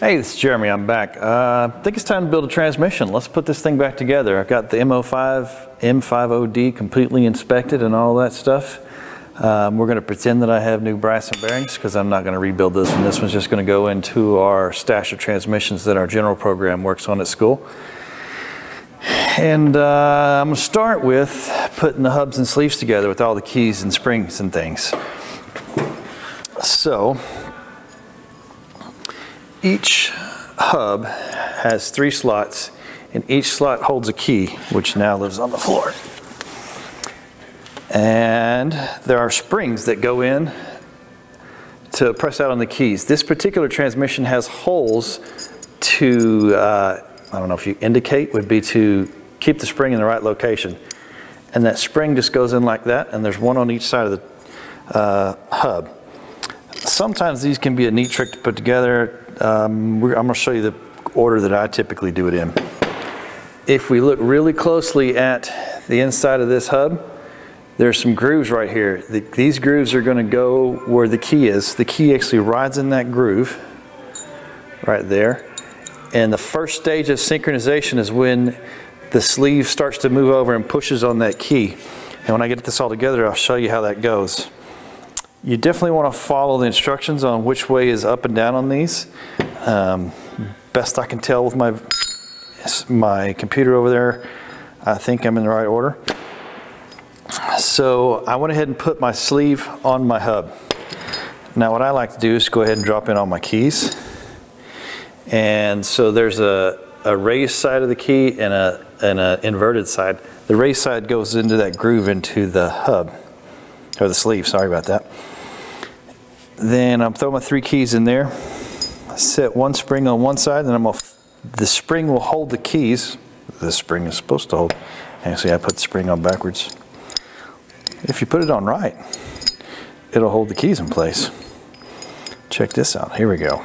Hey, this is Jeremy. I'm back. Uh, I think it's time to build a transmission. Let's put this thing back together. I've got the M05, M5OD completely inspected and all that stuff. Um, we're going to pretend that I have new brass and bearings because I'm not going to rebuild this one. This one's just going to go into our stash of transmissions that our general program works on at school. And uh, I'm going to start with putting the hubs and sleeves together with all the keys and springs and things. So, each hub has three slots and each slot holds a key, which now lives on the floor. And there are springs that go in to press out on the keys. This particular transmission has holes to, uh, I don't know if you indicate, would be to keep the spring in the right location. And that spring just goes in like that, and there's one on each side of the uh, hub. Sometimes these can be a neat trick to put together. Um, I'm going to show you the order that I typically do it in. If we look really closely at the inside of this hub, there's some grooves right here. The, these grooves are going to go where the key is. The key actually rides in that groove right there. And the first stage of synchronization is when the sleeve starts to move over and pushes on that key. And when I get this all together, I'll show you how that goes. You definitely want to follow the instructions on which way is up and down on these. Um, best I can tell with my, my computer over there, I think I'm in the right order. So I went ahead and put my sleeve on my hub. Now what I like to do is go ahead and drop in all my keys. And so there's a, a raised side of the key and a, and a inverted side. The raised side goes into that groove into the hub, or the sleeve, sorry about that. Then I'm throwing my three keys in there. Set one spring on one side, and I'm gonna, the spring will hold the keys. The spring is supposed to hold. Actually, I put the spring on backwards. If you put it on right, it'll hold the keys in place. Check this out. Here we go.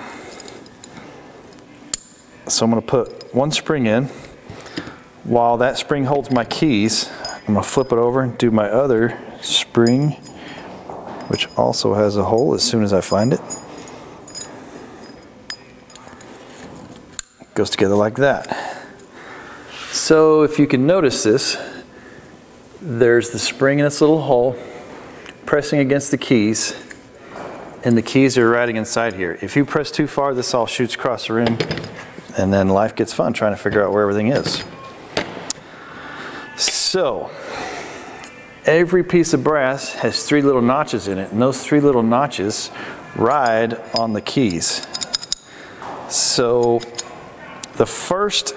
So I'm to put one spring in. While that spring holds my keys, I'm to flip it over and do my other spring, which also has a hole as soon as I find it. Goes together like that. So if you can notice this, there's the spring in its little hole pressing against the keys and the keys are riding inside here. If you press too far, this all shoots across the room and then life gets fun trying to figure out where everything is. So, every piece of brass has three little notches in it and those three little notches ride on the keys. So, the first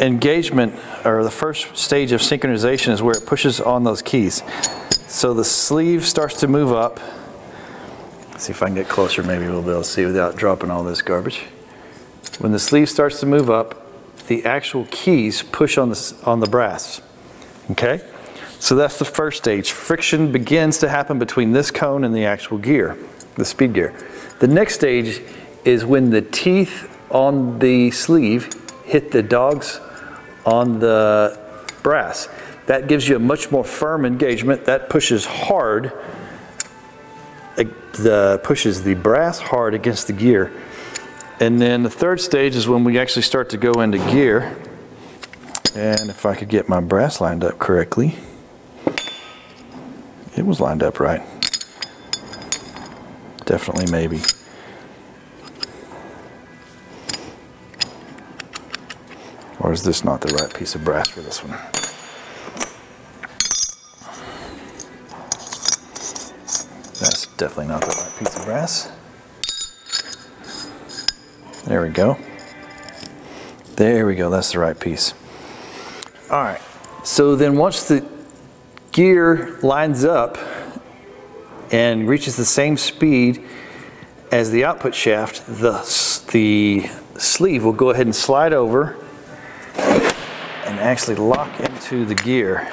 engagement or the first stage of synchronization is where it pushes on those keys. So the sleeve starts to move up. Let's see if I can get closer, maybe we'll be able to see without dropping all this garbage. When the sleeve starts to move up, the actual keys push on the, on the brass. Okay? So that's the first stage. Friction begins to happen between this cone and the actual gear, the speed gear. The next stage is when the teeth on the sleeve hit the dogs on the brass. That gives you a much more firm engagement. That pushes hard, the, pushes the brass hard against the gear. And then the third stage is when we actually start to go into gear. And if I could get my brass lined up correctly, it was lined up right. Definitely maybe. Or is this not the right piece of brass for this one? That's definitely not the right piece of brass. There we go. There we go, that's the right piece. All right, so then once the gear lines up and reaches the same speed as the output shaft, the, the sleeve will go ahead and slide over and actually lock into the gear.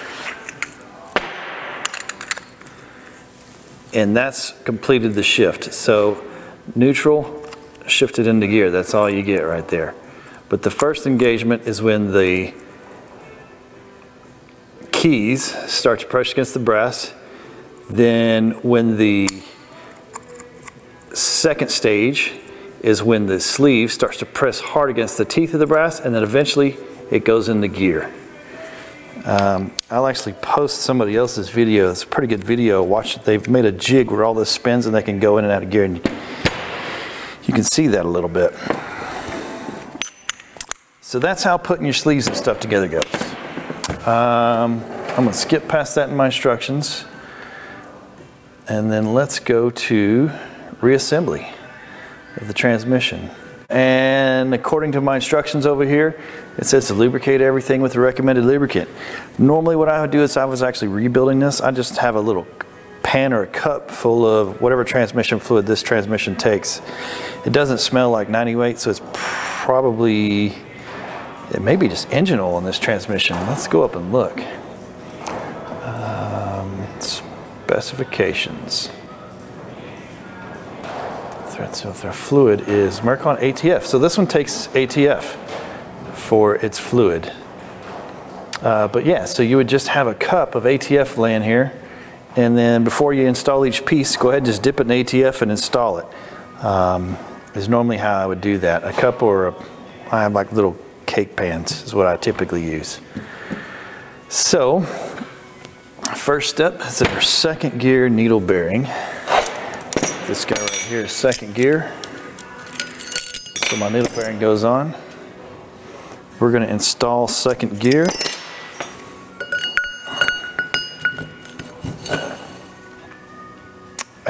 And that's completed the shift. So neutral, shifted into gear. That's all you get right there. But the first engagement is when the keys start to press against the brass. Then when the second stage is when the sleeve starts to press hard against the teeth of the brass and then eventually it goes in the gear. Um, I'll actually post somebody else's video. It's a pretty good video. Watch it. They've made a jig where all this spins and they can go in and out of gear and you can see that a little bit. So that's how putting your sleeves and stuff together goes. Um, I'm going to skip past that in my instructions. And then let's go to reassembly of the transmission. And according to my instructions over here, it says to lubricate everything with the recommended lubricant. Normally what I would do is I was actually rebuilding this, I just have a little pan or a cup full of whatever transmission fluid this transmission takes. It doesn't smell like 98, so it's probably it may be just engine oil in this transmission. Let's go up and look. Um, specifications. So their fluid is Mercon ATF. So this one takes ATF for its fluid. Uh, but yeah, so you would just have a cup of ATF laying here. And then before you install each piece, go ahead and just dip it in ATF and install it. Um, is normally how I would do that. A cup or a, I have like little cake pans is what I typically use. So, first step is our second gear needle bearing. This guy right here is second gear. So my needle bearing goes on. We're going to install second gear.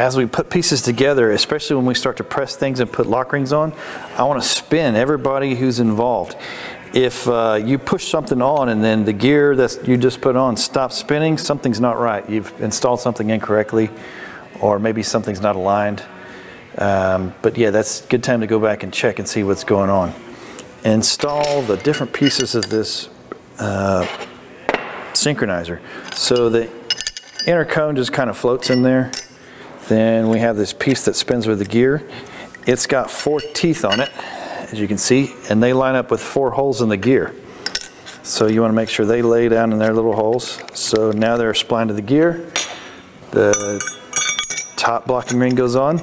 As we put pieces together, especially when we start to press things and put lock rings on, I want to spin everybody who's involved. If uh, you push something on and then the gear that you just put on stops spinning, something's not right. You've installed something incorrectly or maybe something's not aligned. Um, but yeah, that's a good time to go back and check and see what's going on. Install the different pieces of this uh, synchronizer. So the inner cone just kind of floats in there. Then we have this piece that spins with the gear. It's got four teeth on it, as you can see, and they line up with four holes in the gear. So you want to make sure they lay down in their little holes. So now they're splined to the gear. The top blocking ring goes on.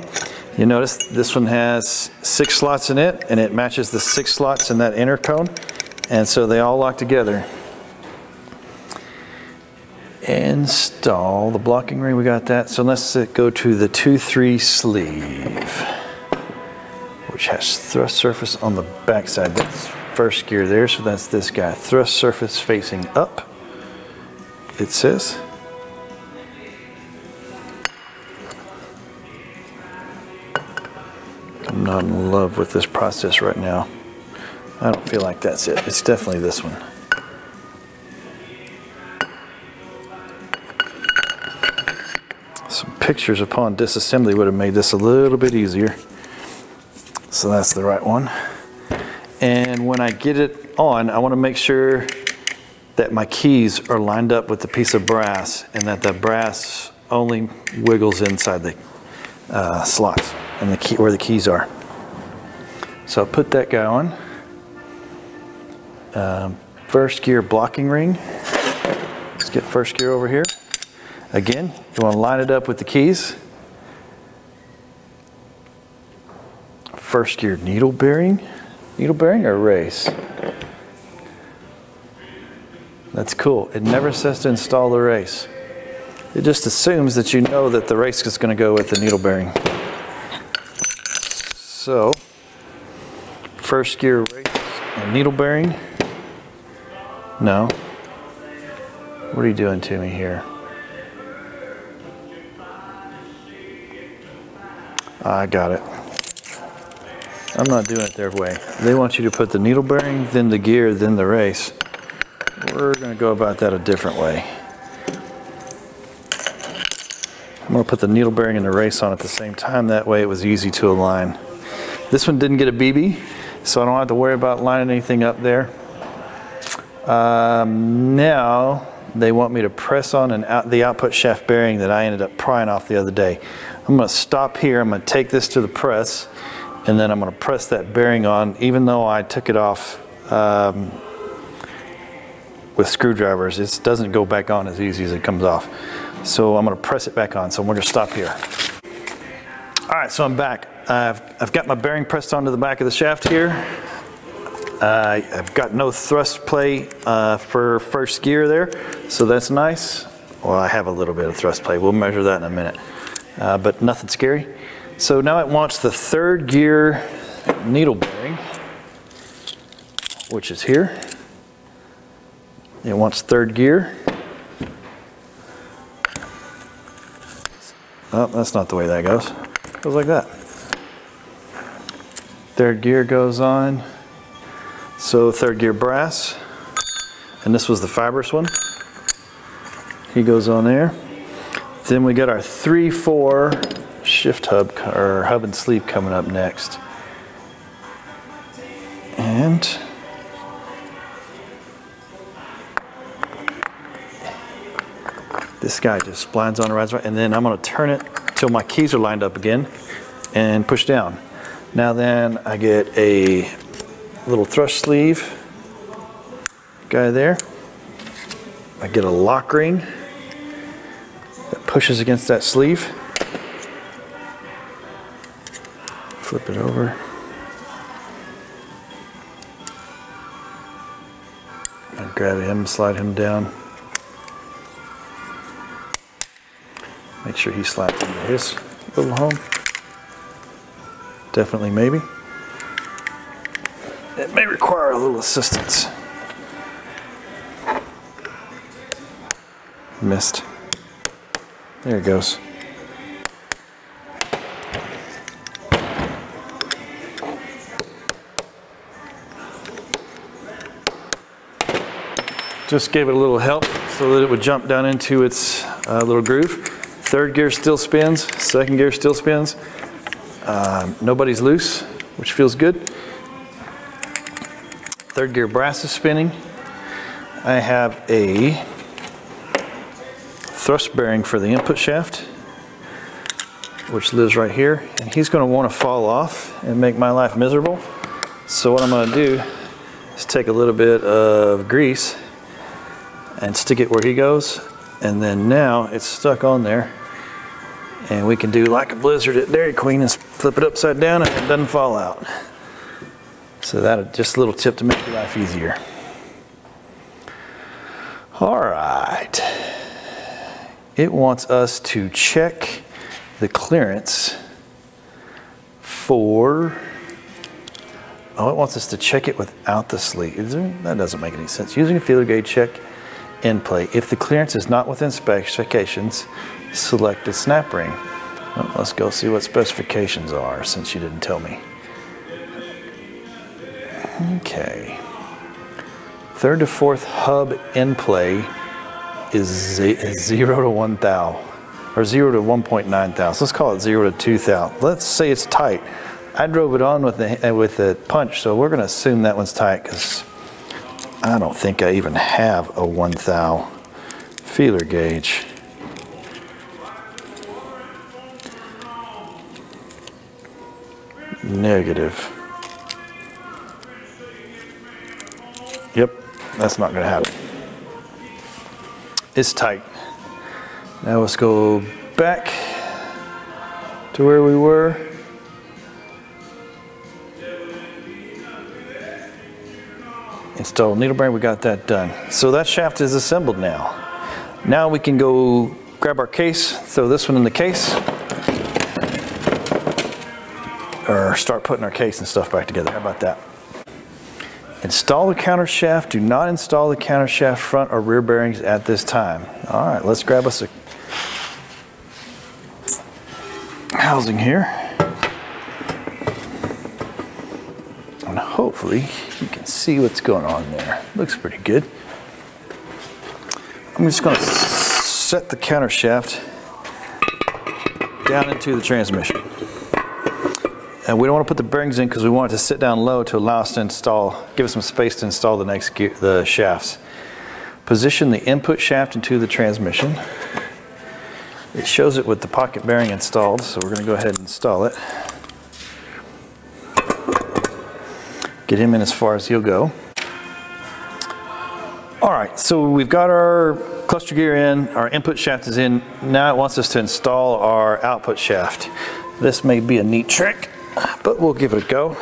You notice this one has six slots in it, and it matches the six slots in that inner cone. And so they all lock together install the blocking ring. We got that. So let's uh, go to the 2-3 sleeve, which has thrust surface on the back side. That's first gear there. So that's this guy. Thrust surface facing up, it says. I'm not in love with this process right now. I don't feel like that's it. It's definitely this one. Pictures upon disassembly would have made this a little bit easier. So that's the right one. And when I get it on, I want to make sure that my keys are lined up with the piece of brass and that the brass only wiggles inside the uh, slots and the key where the keys are. So I'll put that guy on. Um, first gear blocking ring. Let's get first gear over here. Again, you want to line it up with the keys. First gear needle bearing. Needle bearing or race? That's cool. It never says to install the race. It just assumes that you know that the race is going to go with the needle bearing. So, first gear race and needle bearing. No. What are you doing to me here? I got it. I'm not doing it their way. They want you to put the needle bearing, then the gear, then the race. We're going to go about that a different way. I'm going to put the needle bearing and the race on at the same time. That way it was easy to align. This one didn't get a BB, so I don't have to worry about lining anything up there. Um, now they want me to press on an out, the output shaft bearing that I ended up prying off the other day. I'm going to stop here. I'm going to take this to the press and then I'm going to press that bearing on even though I took it off um, with screwdrivers. It doesn't go back on as easy as it comes off. So I'm going to press it back on. So I'm going to stop here. All right, so I'm back. I've, I've got my bearing pressed onto the back of the shaft here. Uh, I've got no thrust play uh, for first gear there, so that's nice. Well, I have a little bit of thrust play. We'll measure that in a minute, uh, but nothing scary. So now it wants the third gear needle bearing, which is here. It wants third gear. Oh, that's not the way that goes. It goes like that. Third gear goes on. So third gear brass. And this was the fibrous one. He goes on there. Then we got our 3-4 shift hub or hub and sleeve coming up next. And this guy just splines on the rides right, and then I'm gonna turn it till my keys are lined up again and push down. Now then I get a little thrust sleeve guy there. I get a lock ring pushes against that sleeve. Flip it over. And grab him, slide him down. Make sure he slaps into his little home. Definitely maybe. It may require a little assistance. Missed. There it goes. Just gave it a little help so that it would jump down into its uh, little groove. Third gear still spins, second gear still spins. Um, nobody's loose, which feels good. Third gear brass is spinning. I have a thrust bearing for the input shaft, which lives right here. And he's gonna wanna fall off and make my life miserable. So what I'm gonna do is take a little bit of grease and stick it where he goes. And then now it's stuck on there. And we can do like a blizzard at Dairy Queen and flip it upside down and it doesn't fall out. So that just a little tip to make your life easier. All right. It wants us to check the clearance for, oh, it wants us to check it without the sleeve. That doesn't make any sense. Using a feeler gauge check in play. If the clearance is not within specifications, select a snap ring. Well, let's go see what specifications are since you didn't tell me. Okay. Third to fourth hub in play is zero to one thou, or zero to 1.9 thou. So let's call it zero to two thou. Let's say it's tight. I drove it on with the uh, with the punch, so we're going to assume that one's tight because I don't think I even have a one thou feeler gauge. Negative. Yep, that's not going to happen. It's tight. Now let's go back to where we were. Install needle bearing, we got that done. So that shaft is assembled now. Now we can go grab our case, throw this one in the case, or start putting our case and stuff back together. How about that? Install the counter shaft. Do not install the counter shaft front or rear bearings at this time. All right, let's grab us a housing here. And hopefully you can see what's going on there. Looks pretty good. I'm just gonna set the counter shaft down into the transmission. And we don't want to put the bearings in because we want it to sit down low to allow us to install, give us some space to install the next the shafts. Position the input shaft into the transmission. It shows it with the pocket bearing installed, so we're going to go ahead and install it. Get him in as far as he'll go. All right, so we've got our cluster gear in, our input shaft is in. Now it wants us to install our output shaft. This may be a neat trick. But we'll give it a go.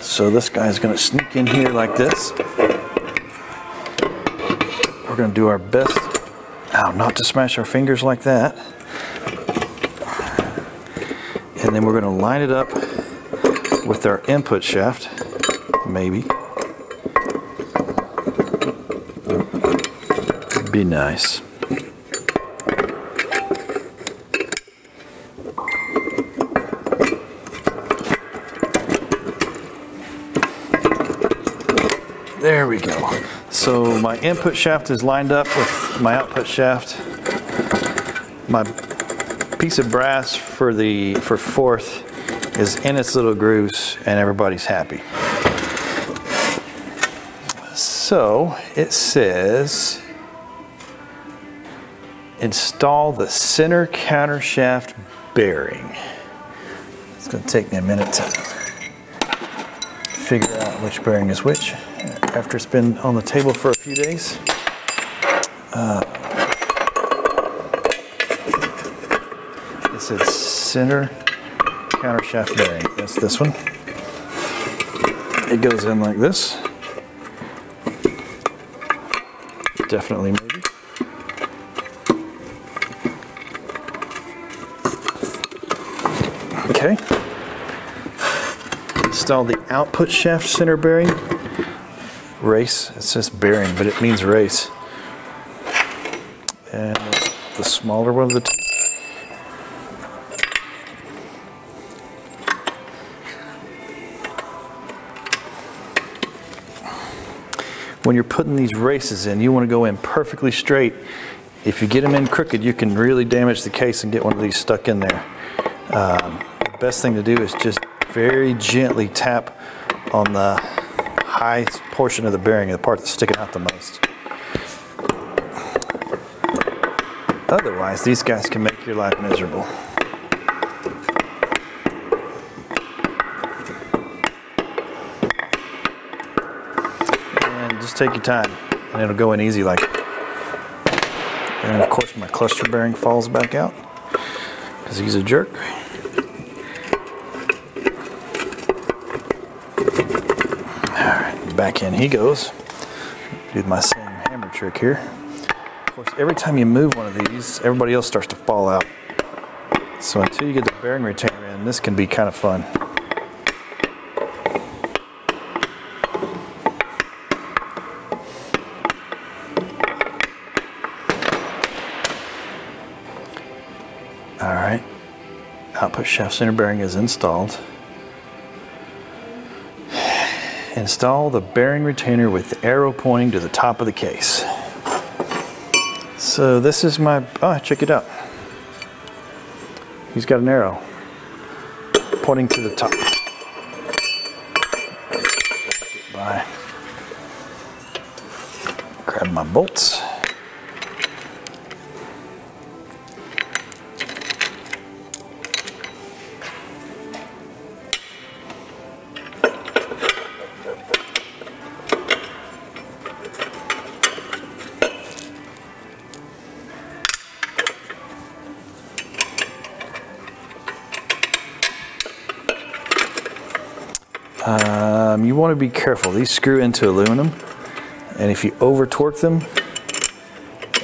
So this guy's gonna sneak in here like this. We're gonna do our best, ow, not to smash our fingers like that. And then we're gonna line it up with our input shaft, maybe. Be nice. We go. So my input shaft is lined up with my output shaft. My piece of brass for the for fourth is in its little grooves and everybody's happy. So it says install the center counter shaft bearing. It's going to take me a minute to figure out which bearing is which after it's been on the table for a few days. Uh, says center counter shaft bearing. That's this one. It goes in like this. Definitely maybe. Okay. Install the output shaft center bearing. Race, it says bearing, but it means race. And the smaller one of the when you're putting these races in, you want to go in perfectly straight. If you get them in crooked, you can really damage the case and get one of these stuck in there. Um, the best thing to do is just very gently tap on the high portion of the bearing, the part that's sticking out the most. Otherwise, these guys can make your life miserable. And just take your time, and it'll go in easy like And of course, my cluster bearing falls back out because he's a jerk. Back he goes. Do my same hammer trick here. Of course, every time you move one of these, everybody else starts to fall out. So until you get the bearing retainer in, this can be kind of fun. All right, output shaft center bearing is installed. Install the bearing retainer with the arrow pointing to the top of the case. So this is my, oh, check it out. He's got an arrow pointing to the top. Bye. Grab my bolts. Want to be careful. These screw into aluminum, and if you over torque them,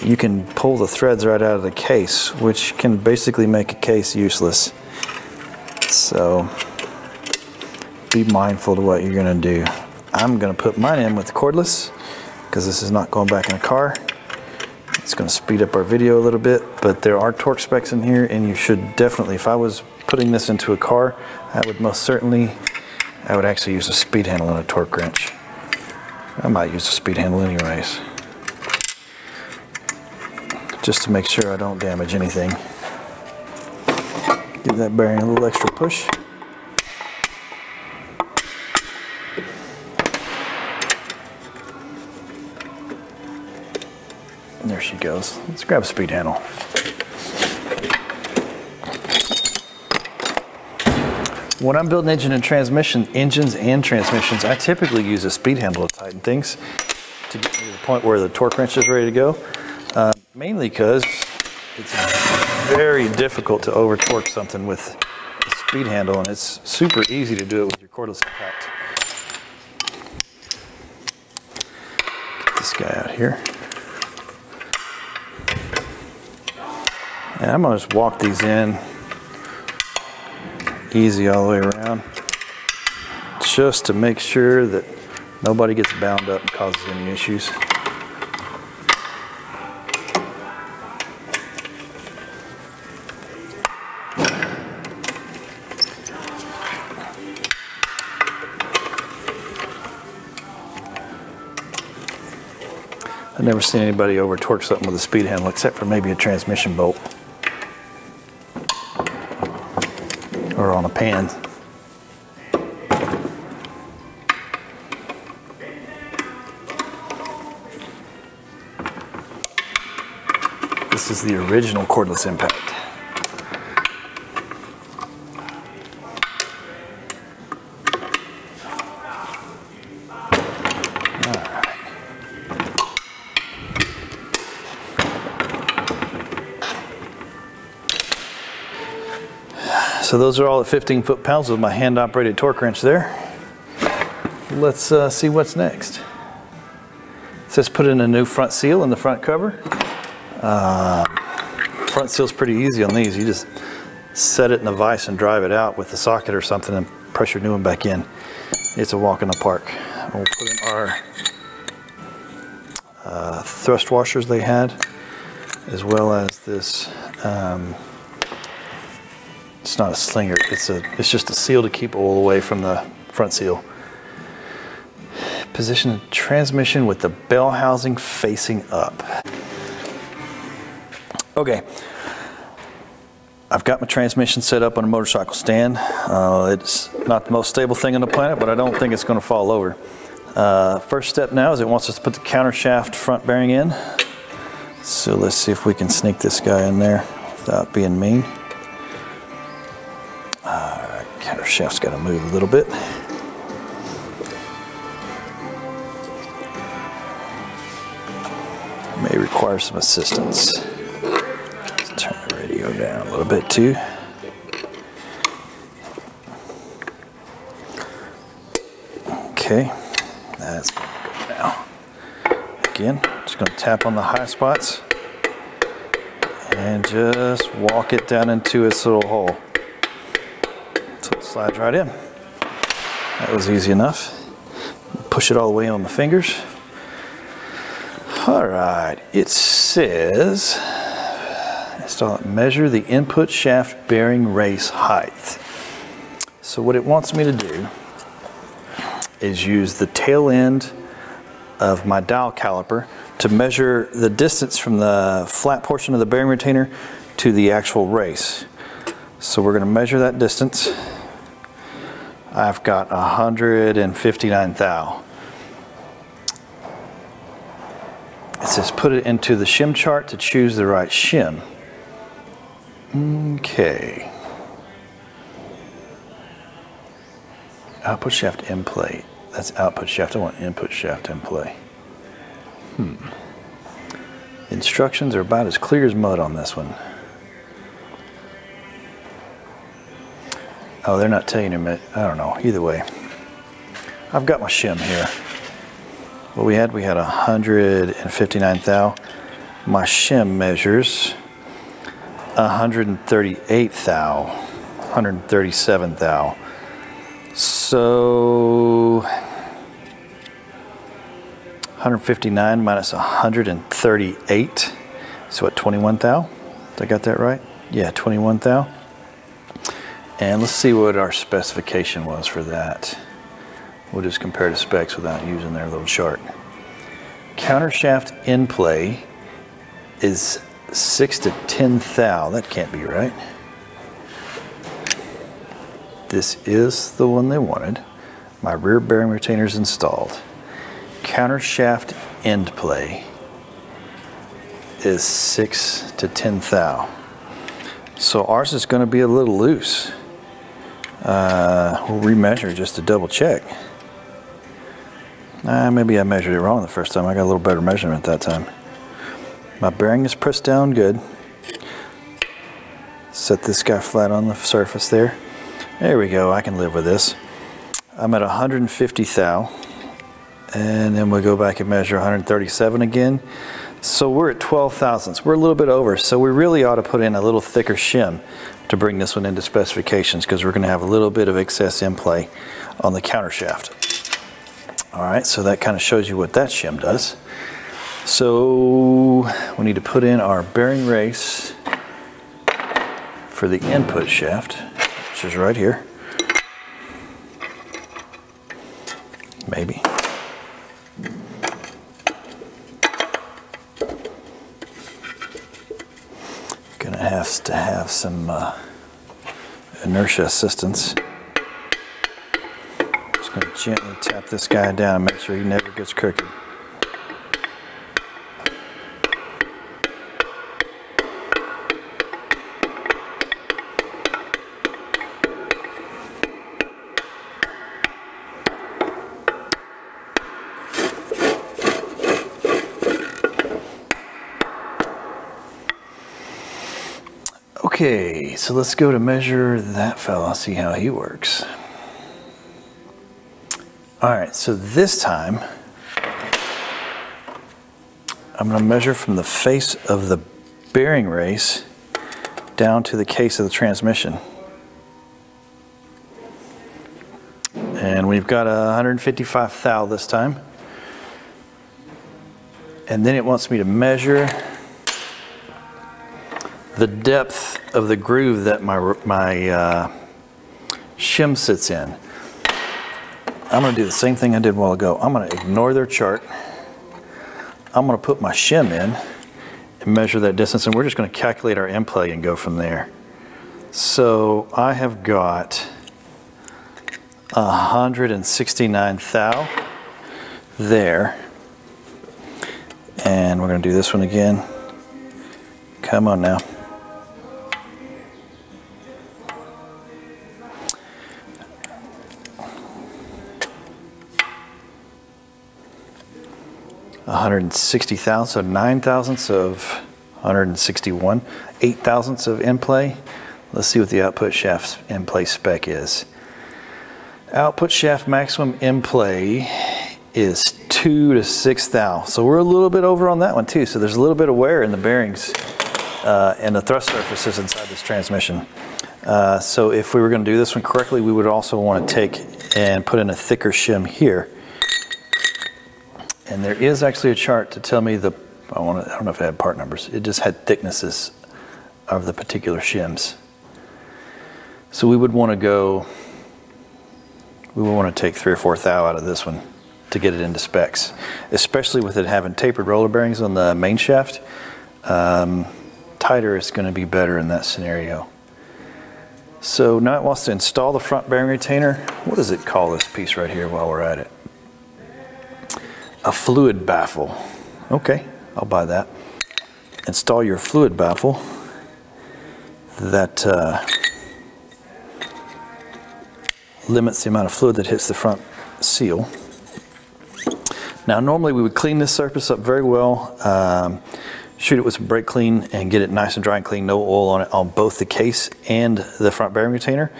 you can pull the threads right out of the case, which can basically make a case useless. So be mindful to what you're going to do. I'm going to put mine in with the cordless because this is not going back in a car. It's going to speed up our video a little bit, but there are torque specs in here, and you should definitely, if I was putting this into a car, I would most certainly I would actually use a speed handle and a torque wrench. I might use a speed handle anyways. Just to make sure I don't damage anything. Give that bearing a little extra push. There she goes. Let's grab a speed handle. When I'm building engine and transmission, engines and transmissions, I typically use a speed handle to tighten things to get to the point where the torque wrench is ready to go. Uh, mainly because it's very difficult to over torque something with a speed handle and it's super easy to do it with your cordless impact. Get this guy out here. And I'm gonna just walk these in easy all the way around just to make sure that nobody gets bound up and causes any issues. I've never seen anybody over torque something with a speed handle except for maybe a transmission bolt or on a pan. This is the original cordless impact. So those are all the 15 foot pounds with my hand operated torque wrench there. Let's uh, see what's next. It says put in a new front seal in the front cover. Uh, front seal's pretty easy on these. You just set it in the vise and drive it out with the socket or something and press your new one back in. It's a walk in the park. We'll put in our uh, thrust washers they had, as well as this um, it's not a slinger. It's a. It's just a seal to keep oil away from the front seal. Position the transmission with the bell housing facing up. Okay. I've got my transmission set up on a motorcycle stand. Uh, it's not the most stable thing on the planet, but I don't think it's going to fall over. Uh, first step now is it wants us to put the counter shaft front bearing in. So let's see if we can sneak this guy in there without being mean. Shaft's got to move a little bit. May require some assistance. Let's turn the radio down a little bit too. Okay, that's good now. Again, just going to tap on the high spots and just walk it down into its little hole. Slides right in. That was easy enough. Push it all the way on the fingers. All right, it says, install measure the input shaft bearing race height. So what it wants me to do is use the tail end of my dial caliper to measure the distance from the flat portion of the bearing retainer to the actual race. So we're going to measure that distance. I've got 159 thou. It says put it into the shim chart to choose the right shim. Okay. Output shaft in play. That's output shaft. I want input shaft in play. Hmm. Instructions are about as clear as mud on this one. Oh, they're not telling you, I don't know, either way. I've got my shim here. What we had, we had 159 thou. My shim measures 138 thou, 137 thou. So 159 minus 138. So what, 21 thou? Did I got that right? Yeah, 21 thou. And let's see what our specification was for that. We'll just compare the specs without using their little chart. Counter shaft in play is 6 to 10 thou. That can't be right. This is the one they wanted. My rear bearing retainer is installed. Counter shaft end play is 6 to 10 thou. So ours is going to be a little loose. Uh, we'll remeasure just to double check. Uh, maybe I measured it wrong the first time. I got a little better measurement that time. My bearing is pressed down good. Set this guy flat on the surface there. There we go, I can live with this. I'm at 150 thou, and then we'll go back and measure 137 again. So we're at 12 thousandths. We're a little bit over, so we really ought to put in a little thicker shim to bring this one into specifications because we're going to have a little bit of excess in play on the counter shaft. All right, so that kind of shows you what that shim does. So we need to put in our bearing race for the input shaft, which is right here. Maybe. Gonna have to have some uh, inertia assistance. I'm Just gonna gently tap this guy down and make sure he never gets crooked. Okay, so let's go to measure that fella, see how he works. All right, so this time, I'm gonna measure from the face of the bearing race down to the case of the transmission. And we've got a 155 thou this time. And then it wants me to measure the depth of the groove that my, my uh, shim sits in. I'm going to do the same thing I did a while ago. I'm going to ignore their chart. I'm going to put my shim in and measure that distance, and we're just going to calculate our end play and go from there. So I have got 169 thou there. And we're going to do this one again. Come on now. 160 thousandths, so 9 thousandths of 161, 8 thousandths of in play. Let's see what the output shaft's in play spec is. Output shaft maximum in play is 2 to 6 thou. So we're a little bit over on that one too. So there's a little bit of wear in the bearings uh, and the thrust surfaces inside this transmission. Uh, so if we were going to do this one correctly, we would also want to take and put in a thicker shim here and there is actually a chart to tell me the, I, want to, I don't know if it had part numbers, it just had thicknesses of the particular shims. So we would want to go, we would want to take three or four thou out of this one to get it into specs, especially with it having tapered roller bearings on the main shaft. Um, tighter is going to be better in that scenario. So now it wants to install the front bearing retainer. What does it call this piece right here while we're at it? A fluid baffle. Okay, I'll buy that. Install your fluid baffle that uh, limits the amount of fluid that hits the front seal. Now normally we would clean this surface up very well, um, shoot it with some brake clean and get it nice and dry and clean, no oil on it on both the case and the front bearing retainer.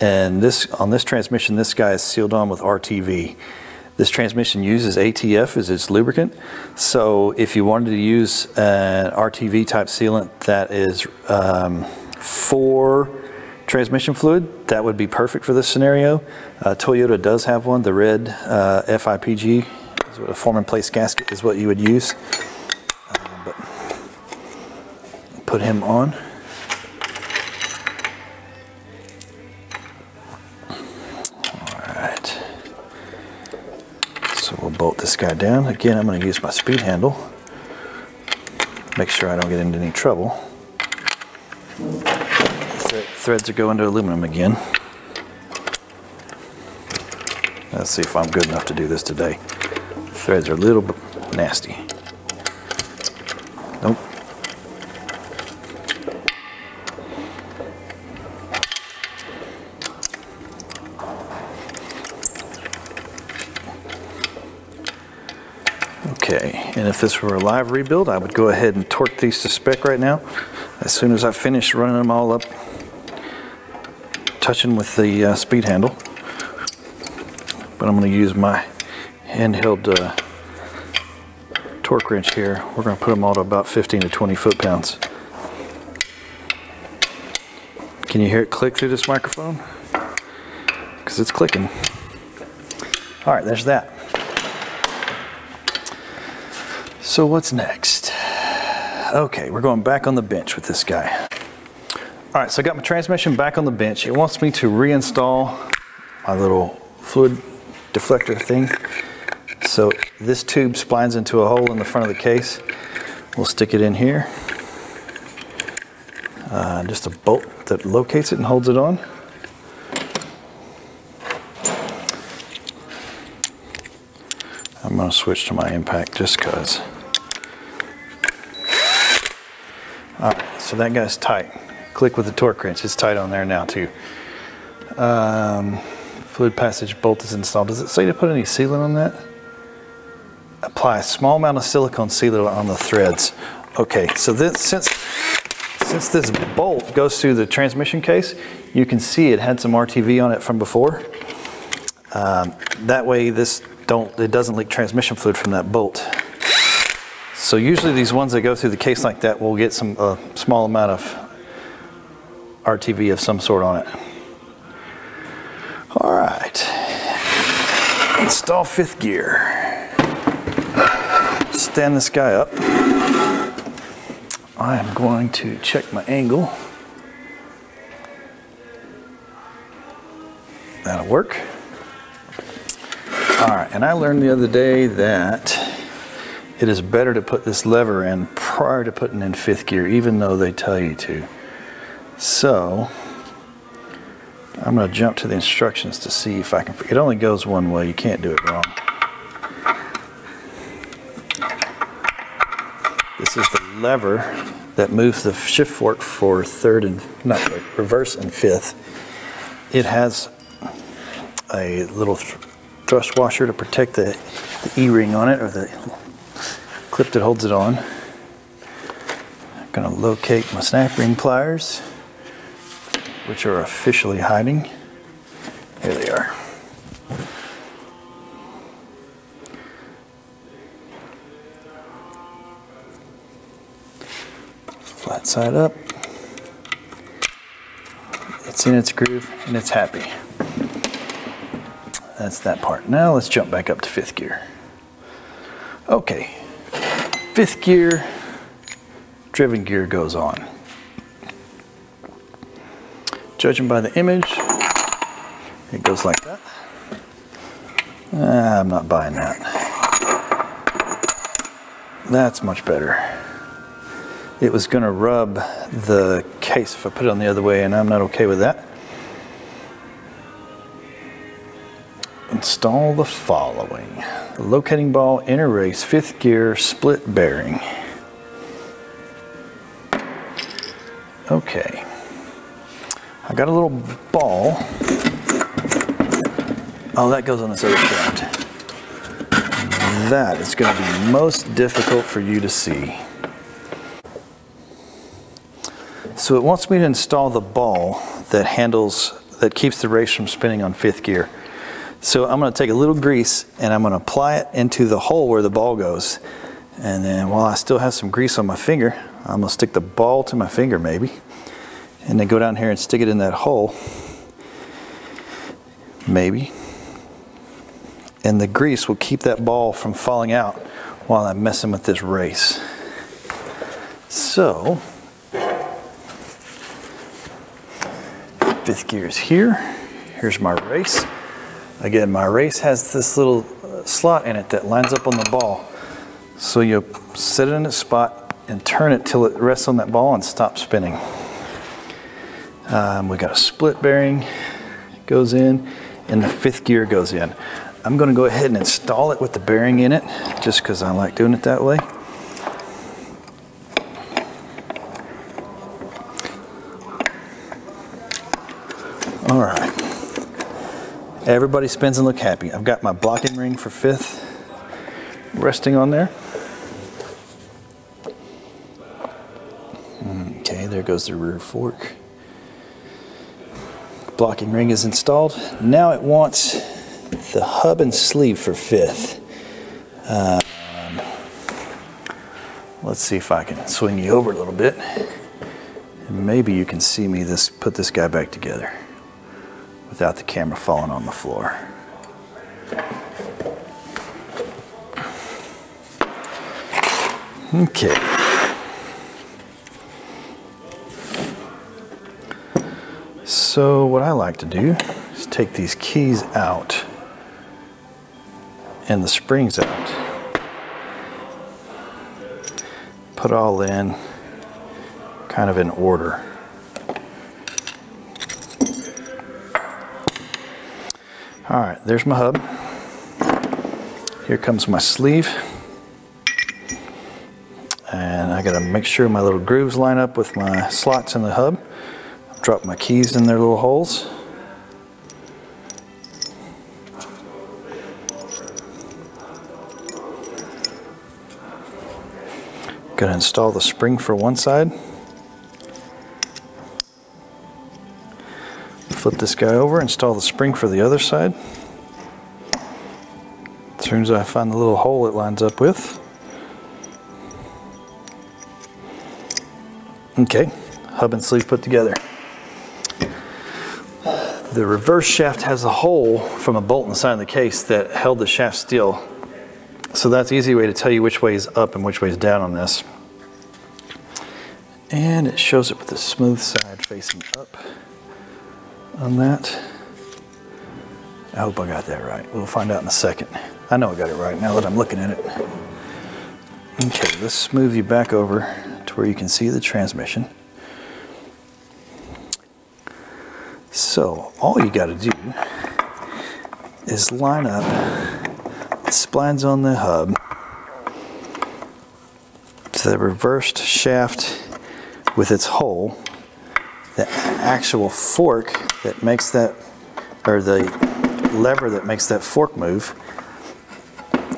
And this on this transmission, this guy is sealed on with RTV. This transmission uses ATF as its lubricant. So if you wanted to use an RTV type sealant that is um, for transmission fluid, that would be perfect for this scenario. Uh, Toyota does have one, the red uh, FIPG, a form in place gasket is what you would use. Uh, but put him on. Bolt this guy down. Again, I'm going to use my speed handle. Make sure I don't get into any trouble. Th threads are going to aluminum again. Let's see if I'm good enough to do this today. Threads are a little nasty. Nope. Okay, and if this were a live rebuild, I would go ahead and torque these to spec right now. As soon as I finish running them all up touching with the uh, speed handle. But I'm going to use my handheld uh, torque wrench here. We're going to put them all to about 15 to 20 foot-pounds. Can you hear it click through this microphone? Because it's clicking. All right, there's that. So what's next? Okay, we're going back on the bench with this guy. All right, so I got my transmission back on the bench. It wants me to reinstall my little fluid deflector thing. So this tube splines into a hole in the front of the case. We'll stick it in here. Uh, just a bolt that locates it and holds it on. I'm going to switch to my impact just because. Alright, so that guy's tight. Click with the torque wrench. It's tight on there now too. Um, fluid passage bolt is installed. Does it say to put any sealant on that? Apply a small amount of silicone sealant on the threads. Okay, so this, since since this bolt goes through the transmission case, you can see it had some RTV on it from before. Um, that way this don't, it doesn't leak transmission fluid from that bolt. So usually these ones that go through the case like that will get some uh, small amount of RTV of some sort on it. All right, install fifth gear. Stand this guy up. I am going to check my angle. That'll work. All right, and I learned the other day that it is better to put this lever in prior to putting in fifth gear, even though they tell you to. So, I'm gonna jump to the instructions to see if I can, it only goes one way, you can't do it wrong. This is the lever that moves the shift fork for third and, not third, reverse and fifth. It has a little thrust washer to protect the, the E-ring on it, or the clip that holds it on. I'm gonna locate my snap ring pliers, which are officially hiding. Here they are. flat side up. It's in its groove and it's happy. That's that part. Now let's jump back up to fifth gear. Okay, fifth gear, driven gear goes on. Judging by the image, it goes like that. Ah, I'm not buying that. That's much better it was going to rub the case if I put it on the other way and I'm not okay with that. Install the following. Locating ball, inner race, fifth gear, split bearing. Okay. I got a little ball. Oh, that goes on this other shaft. That is going to be most difficult for you to see. So it wants me to install the ball that handles, that keeps the race from spinning on fifth gear. So I'm gonna take a little grease and I'm gonna apply it into the hole where the ball goes. And then while I still have some grease on my finger, I'm gonna stick the ball to my finger maybe. And then go down here and stick it in that hole. Maybe. And the grease will keep that ball from falling out while I'm messing with this race. So, Fifth gear is here. Here's my race. Again, my race has this little uh, slot in it that lines up on the ball. So you set it in its spot and turn it till it rests on that ball and stops spinning. Um, we got a split bearing goes in and the fifth gear goes in. I'm going to go ahead and install it with the bearing in it just because I like doing it that way. All right. Everybody spins and look happy. I've got my blocking ring for fifth resting on there. Okay, there goes the rear fork. Blocking ring is installed. Now it wants the hub and sleeve for fifth. Um, let's see if I can swing you over a little bit. And maybe you can see me this put this guy back together without the camera falling on the floor. Okay. So what I like to do is take these keys out and the springs out. Put all in kind of in order. All right, there's my hub. Here comes my sleeve. And I gotta make sure my little grooves line up with my slots in the hub. Drop my keys in their little holes. Gonna install the spring for one side. Flip this guy over, install the spring for the other side. As soon as I find the little hole it lines up with. Okay, hub and sleeve put together. The reverse shaft has a hole from a bolt inside the of the case that held the shaft still. So that's an easy way to tell you which way is up and which way is down on this. And it shows it with the smooth side facing up on that. I hope I got that right. We'll find out in a second. I know I got it right now that I'm looking at it. Okay, let's move you back over to where you can see the transmission. So all you got to do is line up the splines on the hub to the reversed shaft with its hole, the actual fork that makes that, or the lever that makes that fork move.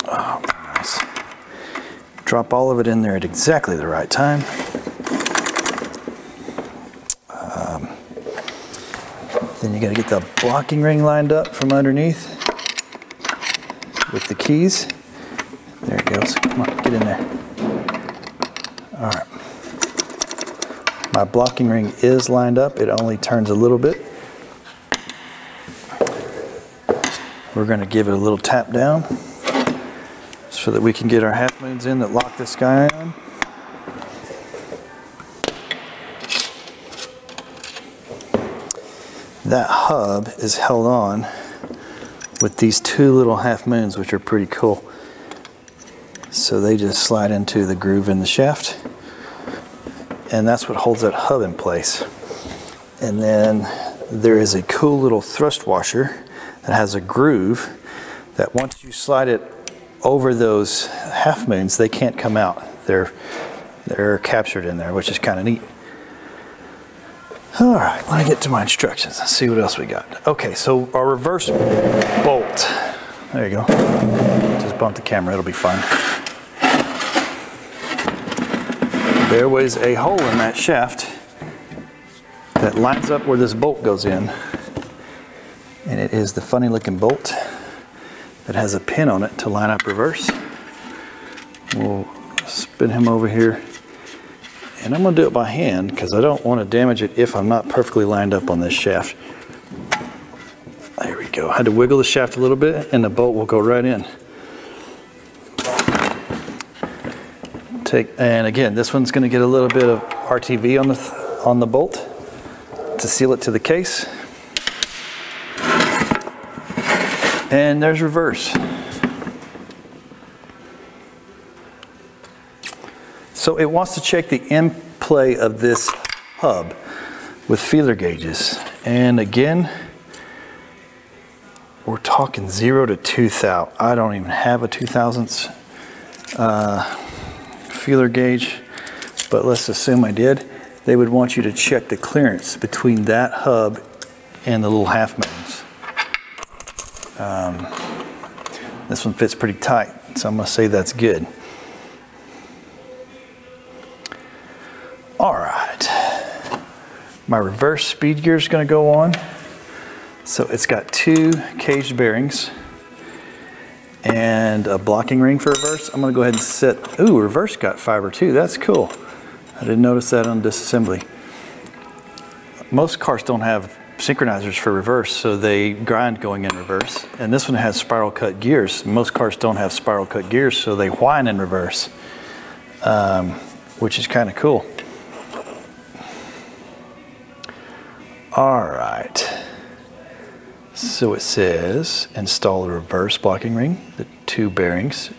Oh, nice. Drop all of it in there at exactly the right time. Um, then you got to get the blocking ring lined up from underneath with the keys. There it goes. Come on, get in there. All right. My blocking ring is lined up. It only turns a little bit. We're going to give it a little tap down so that we can get our half moons in that lock this guy on. that hub is held on with these two little half moons, which are pretty cool. So they just slide into the groove in the shaft. And that's what holds that hub in place. And then there is a cool little thrust washer that has a groove that once you slide it over those half moons, they can't come out. They're, they're captured in there, which is kind of neat. All right, let me get to my instructions. Let's see what else we got. Okay, so our reverse bolt. There you go. Just bump the camera, it'll be fine. There was a hole in that shaft that lines up where this bolt goes in. And it is the funny looking bolt that has a pin on it to line up reverse. We'll spin him over here and I'm gonna do it by hand because I don't want to damage it if I'm not perfectly lined up on this shaft. There we go. I had to wiggle the shaft a little bit and the bolt will go right in. Take, and again, this one's gonna get a little bit of RTV on the, on the bolt to seal it to the case. And there's reverse. So it wants to check the in-play of this hub with feeler gauges. And again, we're talking zero to 2000. I don't even have a 2000s uh, feeler gauge, but let's assume I did. They would want you to check the clearance between that hub and the little half moons. Um, this one fits pretty tight, so I'm gonna say that's good. All right, my reverse speed gear is going to go on. So it's got two caged bearings and a blocking ring for reverse. I'm gonna go ahead and set, ooh, reverse got fiber too. That's cool. I didn't notice that on disassembly. Most cars don't have synchronizers for reverse, so they grind going in reverse. And this one has spiral cut gears. Most cars don't have spiral cut gears, so they whine in reverse, um, which is kind of cool. All right. So it says install the reverse blocking ring, the two bearings,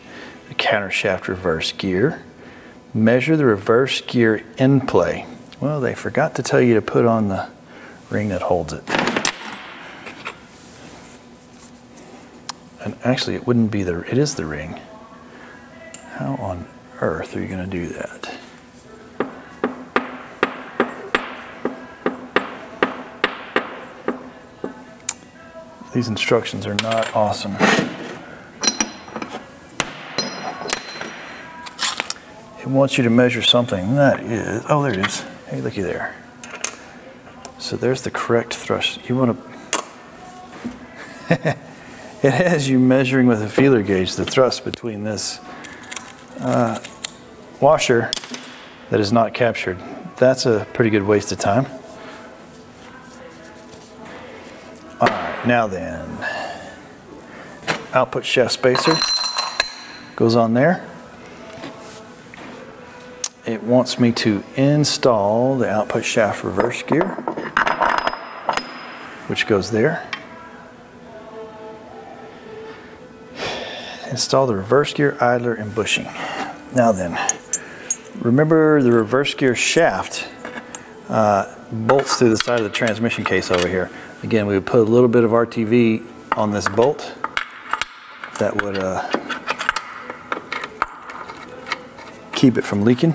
the counter shaft reverse gear, measure the reverse gear in play. Well, they forgot to tell you to put on the ring that holds it. And actually it wouldn't be the, it is the ring. How on earth are you gonna do that? These instructions are not awesome. It wants you to measure something. That is, oh, there it is. Hey, looky there. So there's the correct thrust. You want to, it has you measuring with a feeler gauge the thrust between this uh, washer that is not captured. That's a pretty good waste of time. All right, now then, output shaft spacer goes on there. It wants me to install the output shaft reverse gear, which goes there. Install the reverse gear, idler, and bushing. Now then, remember the reverse gear shaft uh, bolts through the side of the transmission case over here. Again, we would put a little bit of RTV on this bolt that would uh, keep it from leaking.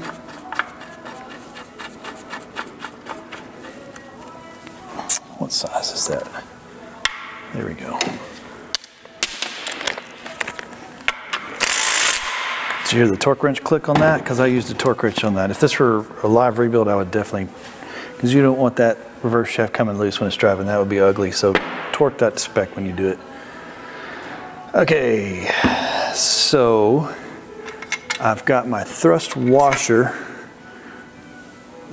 Did you hear the torque wrench click on that? Because I used a torque wrench on that. If this were a live rebuild, I would definitely, because you don't want that reverse shaft coming loose when it's driving. That would be ugly. So torque that spec when you do it. Okay, so I've got my thrust washer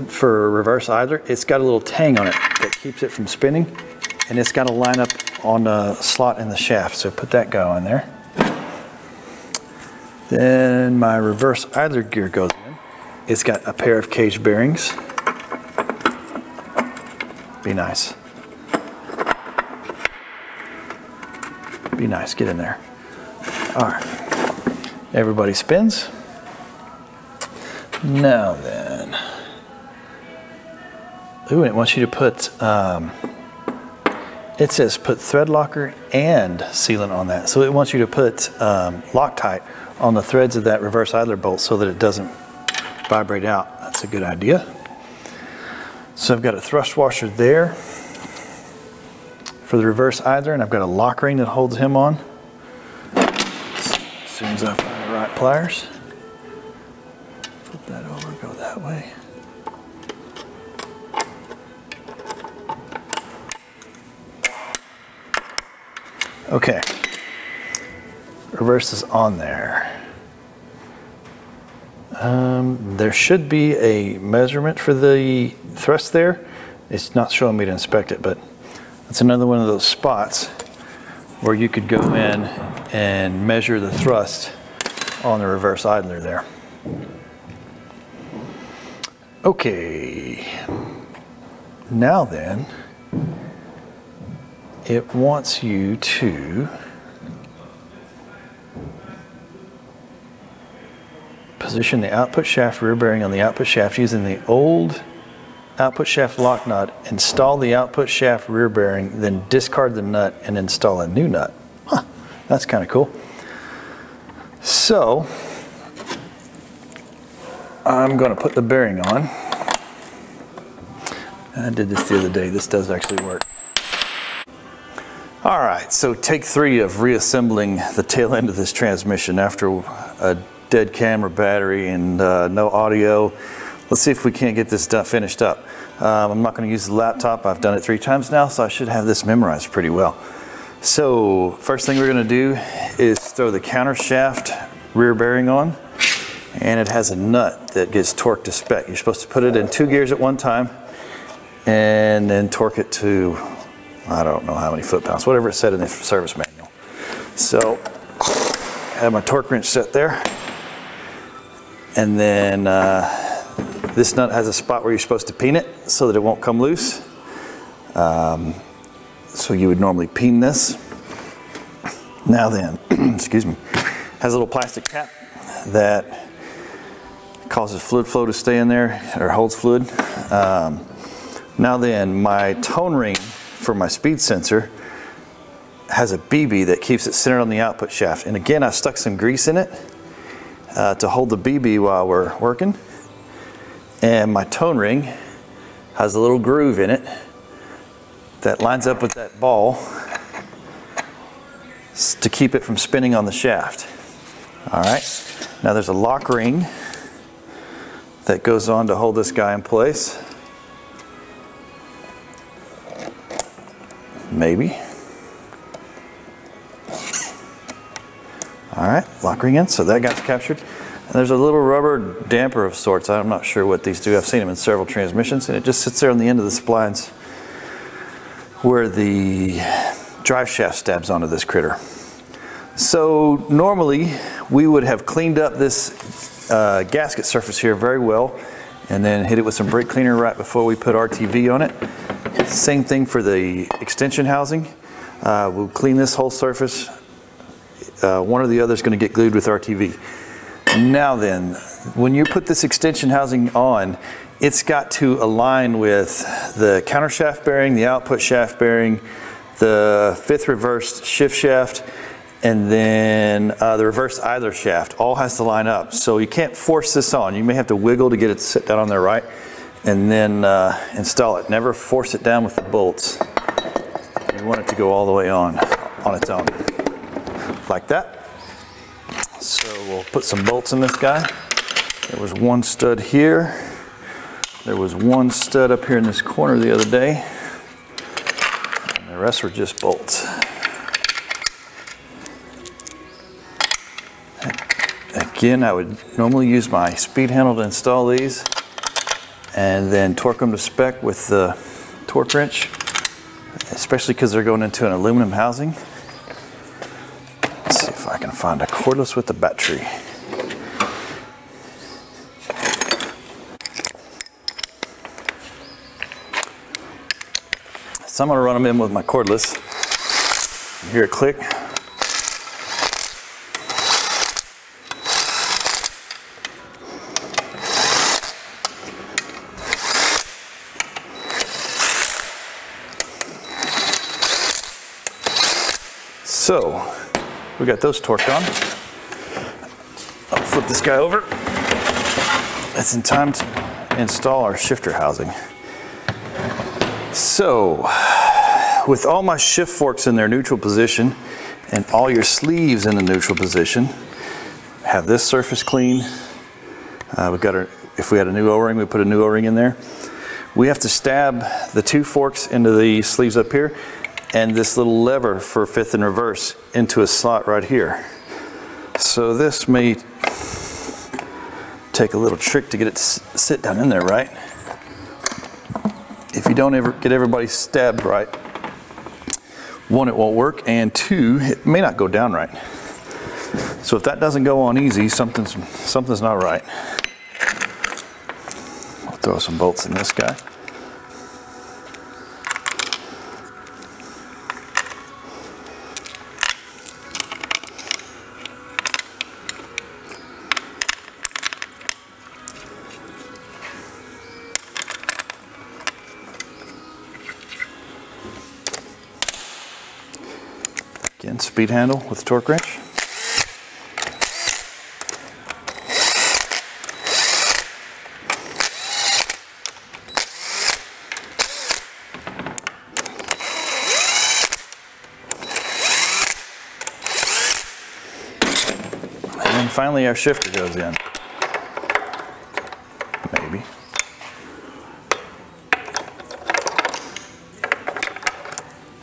for reverse idler. It's got a little tang on it that keeps it from spinning and it's got to line up on the slot in the shaft. So put that guy on there. Then my reverse idler gear goes in. It's got a pair of cage bearings be nice. Be nice, get in there. All right, everybody spins. Now then. Ooh, it wants you to put, um, it says put thread locker and sealant on that. So it wants you to put um, Loctite on the threads of that reverse idler bolt so that it doesn't vibrate out. That's a good idea. So I've got a thrust washer there for the reverse idler, and I've got a lock ring that holds him on. As soon as I find the right pliers. Flip that over, go that way. Okay, reverse is on there. Um, there should be a measurement for the thrust there. It's not showing me to inspect it, but it's another one of those spots where you could go in and measure the thrust on the reverse idler there. Okay, now then, it wants you to Position the output shaft rear bearing on the output shaft using the old output shaft lock nut. Install the output shaft rear bearing, then discard the nut and install a new nut. Huh, that's kind of cool. So, I'm going to put the bearing on. I did this the other day. This does actually work. All right, so take three of reassembling the tail end of this transmission after a dead camera battery and uh, no audio. Let's see if we can't get this done, finished up. Um, I'm not going to use the laptop. I've done it three times now, so I should have this memorized pretty well. So first thing we're going to do is throw the counter shaft rear bearing on and it has a nut that gets torqued to spec. You're supposed to put it in two gears at one time and then torque it to, I don't know how many foot-pounds, whatever it said in the service manual. So I have my torque wrench set there. And then uh, this nut has a spot where you're supposed to peen it so that it won't come loose. Um, so you would normally peen this. Now then, excuse me, has a little plastic cap that causes fluid flow to stay in there or holds fluid. Um, now then, my tone ring for my speed sensor has a BB that keeps it centered on the output shaft. And again, I stuck some grease in it uh, to hold the BB while we're working. And my tone ring has a little groove in it that lines up with that ball to keep it from spinning on the shaft. All right, now there's a lock ring that goes on to hold this guy in place. Maybe. All right, lock ring in, so that got captured. And there's a little rubber damper of sorts. I'm not sure what these do. I've seen them in several transmissions, and it just sits there on the end of the splines where the drive shaft stabs onto this critter. So normally we would have cleaned up this uh, gasket surface here very well and then hit it with some brake cleaner right before we put RTV on it. Same thing for the extension housing. Uh, we'll clean this whole surface. Uh, one or the other is going to get glued with RTV. Now then, when you put this extension housing on, it's got to align with the counter shaft bearing, the output shaft bearing, the fifth reversed shift shaft, and then uh, the reverse idler shaft all has to line up. So you can't force this on. You may have to wiggle to get it to sit down on there right and then uh, install it. Never force it down with the bolts. You want it to go all the way on, on its own, like that. So we'll put some bolts in this guy. There was one stud here. There was one stud up here in this corner the other day. And the rest were just bolts. Again, I would normally use my speed handle to install these and then torque them to spec with the torque wrench, especially because they're going into an aluminum housing. Let's see if I can find a cordless with a battery. So I'm to run them in with my cordless. You hear it click. So, we got those torqued on. I'll flip this guy over. It's in time to install our shifter housing. So, with all my shift forks in their neutral position and all your sleeves in the neutral position, have this surface clean. Uh, we got our, if we had a new O-ring, we put a new O-ring in there. We have to stab the two forks into the sleeves up here and this little lever for fifth and reverse into a slot right here. So this may take a little trick to get it to sit down in there right. If you don't ever get everybody stabbed right, one, it won't work, and two, it may not go down right. So if that doesn't go on easy, something's, something's not right. I'll throw some bolts in this guy. speed handle with the torque wrench. And finally our shifter goes in. Maybe.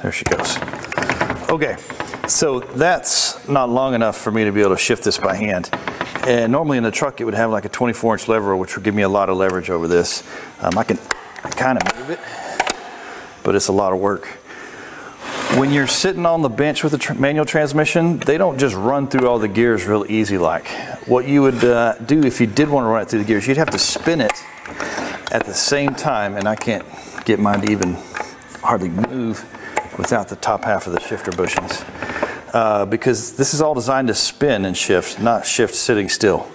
There she goes. Okay so that's not long enough for me to be able to shift this by hand. And normally in the truck, it would have like a 24 inch lever, which would give me a lot of leverage over this. Um, I can kind of move it, but it's a lot of work. When you're sitting on the bench with a tr manual transmission, they don't just run through all the gears real easy like. What you would uh, do if you did want to run it through the gears, you'd have to spin it at the same time, and I can't get mine to even hardly move without the top half of the shifter bushings. Uh, because this is all designed to spin and shift, not shift sitting still.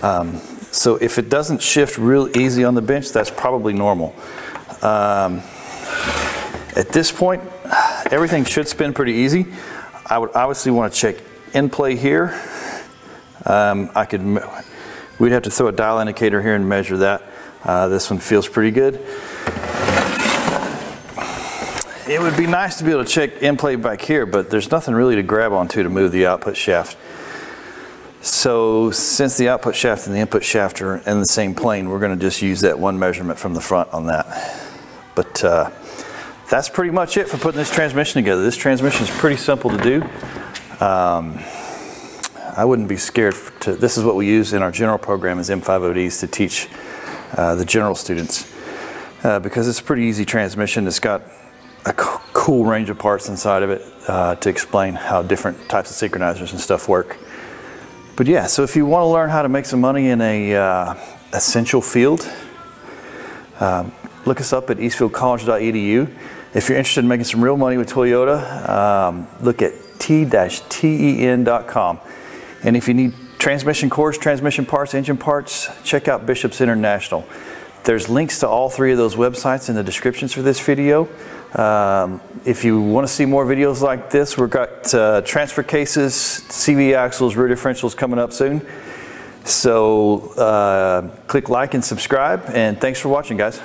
Um, so if it doesn't shift real easy on the bench, that's probably normal. Um, at this point, everything should spin pretty easy. I would obviously want to check in play here. Um, I could, we'd have to throw a dial indicator here and measure that. Uh, this one feels pretty good. It would be nice to be able to check in-plate back here, but there's nothing really to grab onto to move the output shaft. So since the output shaft and the input shaft are in the same plane, we're going to just use that one measurement from the front on that. But uh, that's pretty much it for putting this transmission together. This transmission is pretty simple to do. Um, I wouldn't be scared to, this is what we use in our general program as M5ODs to teach uh, the general students uh, because it's a pretty easy transmission. It's got a cool range of parts inside of it uh, to explain how different types of synchronizers and stuff work. But yeah, so if you want to learn how to make some money in a uh, essential field, um, look us up at eastfieldcollege.edu. If you're interested in making some real money with Toyota, um, look at t-ten.com. And if you need transmission cores, transmission parts, engine parts, check out Bishop's International. There's links to all three of those websites in the descriptions for this video. Um, if you want to see more videos like this, we've got uh, transfer cases, CV axles, rear differentials coming up soon. So uh, click like and subscribe, and thanks for watching, guys.